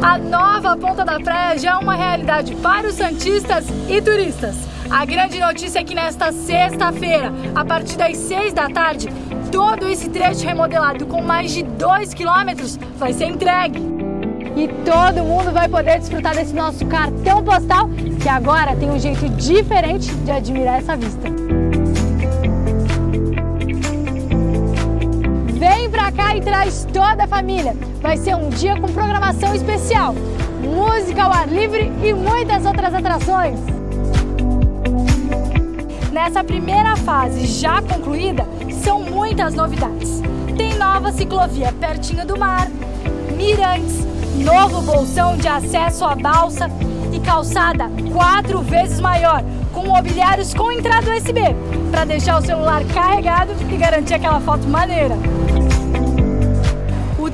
A nova Ponta da Praia já é uma realidade para os santistas e turistas. A grande notícia é que nesta sexta-feira, a partir das 6 da tarde, todo esse trecho remodelado com mais de 2 quilômetros vai ser entregue. E todo mundo vai poder desfrutar desse nosso cartão postal, que agora tem um jeito diferente de admirar essa vista. Traz toda a família. Vai ser um dia com programação especial, música ao ar livre e muitas outras atrações. Nessa primeira fase já concluída, são muitas novidades. Tem nova ciclovia pertinho do mar, mirantes, novo bolsão de acesso à balsa e calçada quatro vezes maior, com mobiliários com entrada USB, para deixar o celular carregado e garantir aquela foto maneira.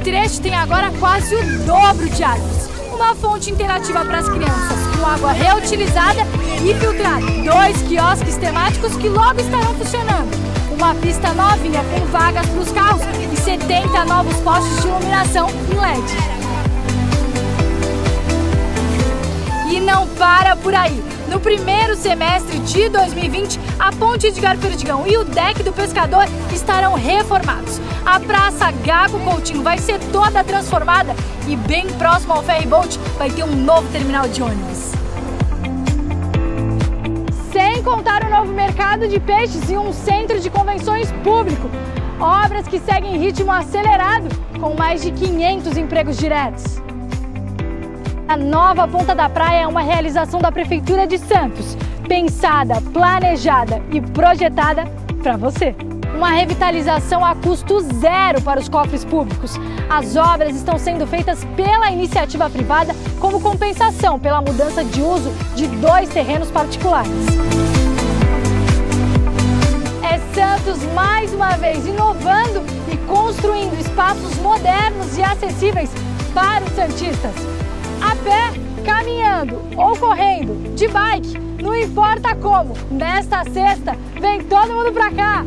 Trecho tem agora quase o dobro de árvores, uma fonte interativa para as crianças, com água reutilizada e filtrada, dois quiosques temáticos que logo estarão funcionando. Uma pista novinha com vagas para os carros e 70 novos postes de iluminação em LED. Para por aí. No primeiro semestre de 2020, a Ponte Edgar Perdigão e o deck do Pescador estarão reformados. A Praça Gago Coutinho vai ser toda transformada e bem próximo ao ferry boat vai ter um novo terminal de ônibus. Sem contar o novo mercado de peixes e um centro de convenções público. Obras que seguem em ritmo acelerado, com mais de 500 empregos diretos. A nova Ponta da Praia é uma realização da Prefeitura de Santos, pensada, planejada e projetada para você. Uma revitalização a custo zero para os cofres públicos. As obras estão sendo feitas pela iniciativa privada como compensação pela mudança de uso de dois terrenos particulares. É Santos mais uma vez inovando e construindo espaços modernos e acessíveis para os santistas. Pé, caminhando ou correndo, de bike, não importa como. Nesta sexta, vem todo mundo pra cá!